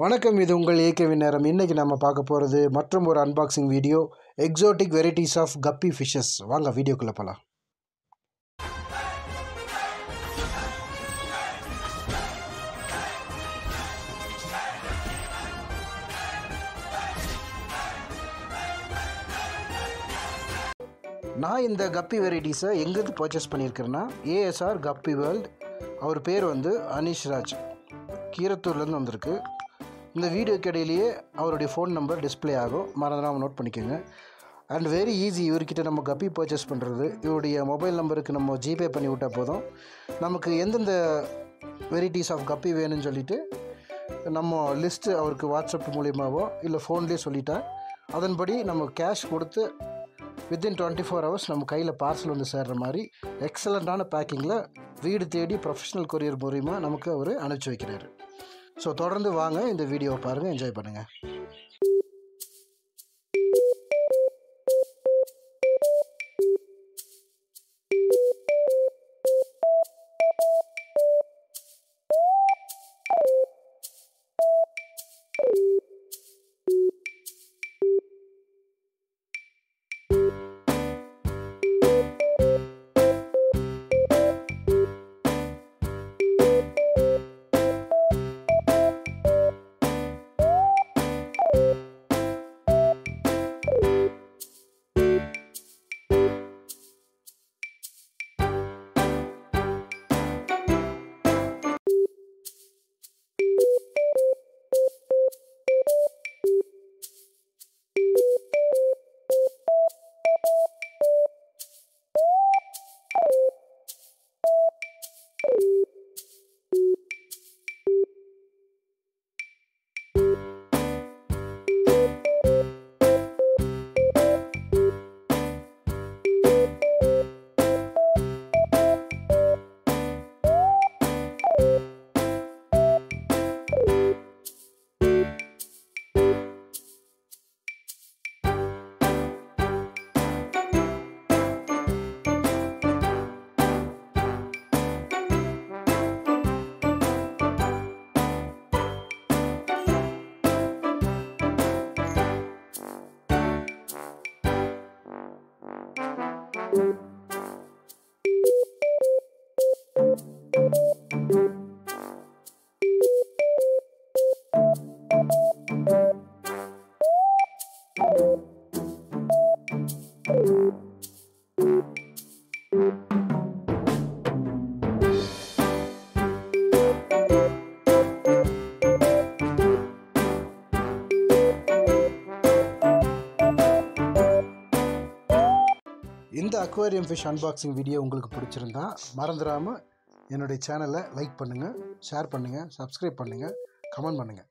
வணக்கம் இது உங்கள் ஏகேவி நேரம் இன்றைக்கி நம்ம பார்க்க போகிறது மற்றும் ஒரு unboxing video exotic varieties of guppy fishes வாங்க வீடியோக்குள்ளே போகலாம் நான் இந்த கப்பி வெரைட்டிஸை எங்கேருந்து பர்ச்சேஸ் பண்ணியிருக்கிறேன்னா ஏஎஸ்ஆர் கப்பி வேர்ல்ட் அவர் பேர் வந்து அனிஷ்ராஜ். கீரத்தூர்லேருந்து வந்திருக்கு. இந்த வீடியோக்கு இடையிலேயே அவருடைய ஃபோன் நம்பர் டிஸ்ப்ளே ஆகும். மறந்துடாமல் நோட் பண்ணிக்கோங்க. அண்ட் வெரி ஈஸி இவர்கிட்ட நம்ம கப்பி பர்ச்சேஸ் பண்ணுறது இவருடைய மொபைல் நம்பருக்கு நம்ம ஜிபே பண்ணி விட்டால் போதும். நமக்கு எந்தெந்த வெரைட்டிஸ் ஆஃப் கப்பி வேணும்னு சொல்லிவிட்டு நம்ம லிஸ்ட்டு அவருக்கு வாட்ஸ்அப் மூலியமாகவோ இல்லை ஃபோன்லேயே சொல்லிட்டா அதன்படி நம்ம கேஷ் கொடுத்து வித்தின் டுவெண்ட்டி ஃபோர் ஹவர்ஸ் நம்ம கையில் பார்சல் வந்து சேர்கிற மாதிரி எக்ஸலண்ட்டான பேக்கிங்கில் வீடு தேடி ப்ரொஃபஷனல் கொரியர் மூலிமா நமக்கு அவர் அனுப்பிச்சி வைக்கிறாரு. ஸோ தொடர்ந்து வாங்க. இந்த வீடியோவை பாருங்கள் என்ஜாய் பண்ணுங்கள் இந்த அக்வேரியம் ஃபிஷ் அன்பாக்சிங் வீடியோ உங்களுக்கு பிடிச்சிருந்தா மறந்துடாமல் என்னுடைய சேனலை லைக் பண்ணுங்கள் ஷேர் பண்ணுங்கள் சப்ஸ்கிரைப் பண்ணுங்கள் கமெண்ட் பண்ணுங்கள்